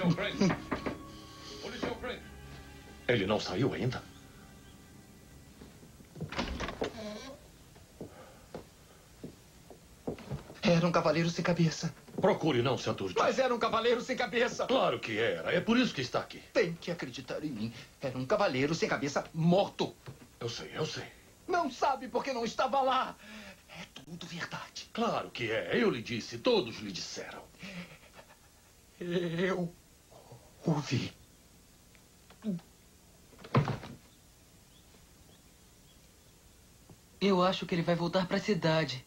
Policial Frank. Policial Frank. Ele não saiu ainda? Era um cavaleiro sem cabeça. Procure não aturdir. Mas era um cavaleiro sem cabeça. Claro que era. É por isso que está aqui. Tem que acreditar em mim. Era um cavaleiro sem cabeça morto. Eu sei, eu sei. Não sabe porque não estava lá. É tudo verdade. Claro que é. Eu lhe disse. Todos lhe disseram. Eu ouvi. Eu acho que ele vai voltar para a cidade.